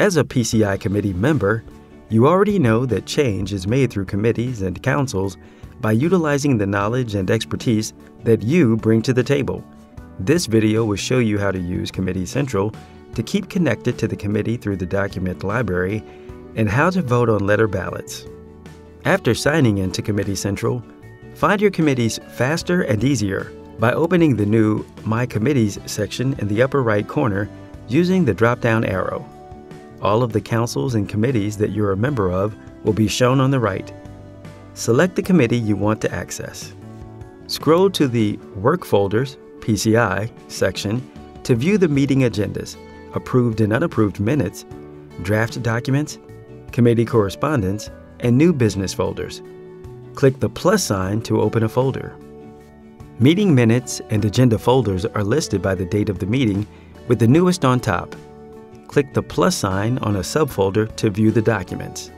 As a PCI committee member, you already know that change is made through committees and councils by utilizing the knowledge and expertise that you bring to the table. This video will show you how to use Committee Central to keep connected to the committee through the document library and how to vote on letter ballots. After signing into Committee Central, find your committees faster and easier by opening the new My Committees section in the upper right corner using the drop-down arrow. All of the councils and committees that you're a member of will be shown on the right. Select the committee you want to access. Scroll to the Work Folders PCI section to view the meeting agendas, approved and unapproved minutes, draft documents, committee correspondence, and new business folders. Click the plus sign to open a folder. Meeting minutes and agenda folders are listed by the date of the meeting with the newest on top. Click the plus sign on a subfolder to view the documents.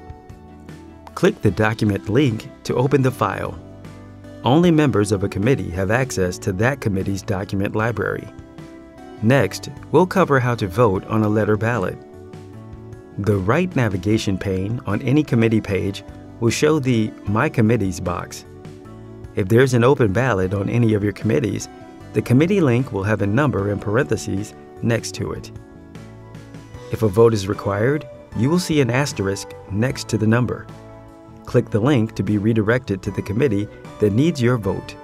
Click the document link to open the file. Only members of a committee have access to that committee's document library. Next, we'll cover how to vote on a letter ballot. The right navigation pane on any committee page will show the My Committees box. If there's an open ballot on any of your committees, the committee link will have a number in parentheses next to it. If a vote is required, you will see an asterisk next to the number. Click the link to be redirected to the committee that needs your vote.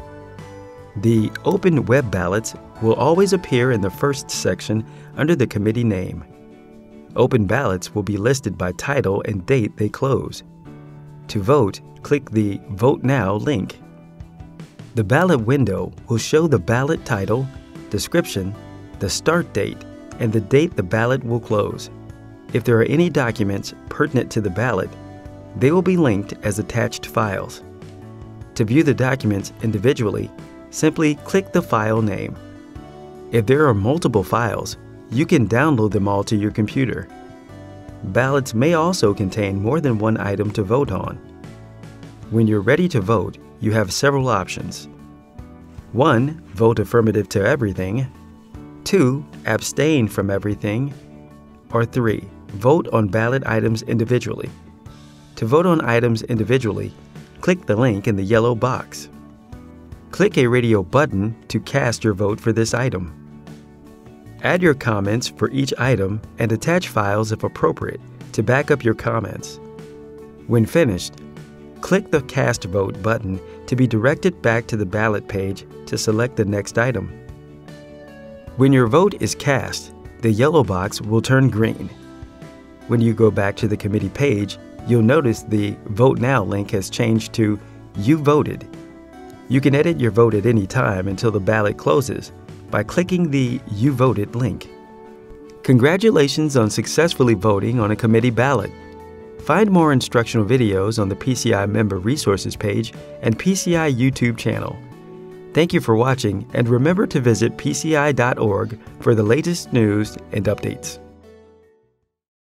The open web ballots will always appear in the first section under the committee name. Open ballots will be listed by title and date they close. To vote, click the Vote Now link. The ballot window will show the ballot title, description, the start date, and the date the ballot will close. If there are any documents pertinent to the ballot, they will be linked as attached files. To view the documents individually, simply click the file name. If there are multiple files, you can download them all to your computer. Ballots may also contain more than one item to vote on. When you're ready to vote, you have several options. 1. Vote affirmative to everything. 2. Abstain from everything. Or 3. Vote on ballot items individually. To vote on items individually, click the link in the yellow box. Click a radio button to cast your vote for this item. Add your comments for each item and attach files if appropriate to back up your comments. When finished, click the Cast Vote button to be directed back to the ballot page to select the next item. When your vote is cast, the yellow box will turn green. When you go back to the committee page, you'll notice the Vote Now link has changed to You Voted. You can edit your vote at any time until the ballot closes by clicking the You Voted link. Congratulations on successfully voting on a committee ballot. Find more instructional videos on the PCI Member Resources page and PCI YouTube channel. Thank you for watching and remember to visit PCI.org for the latest news and updates.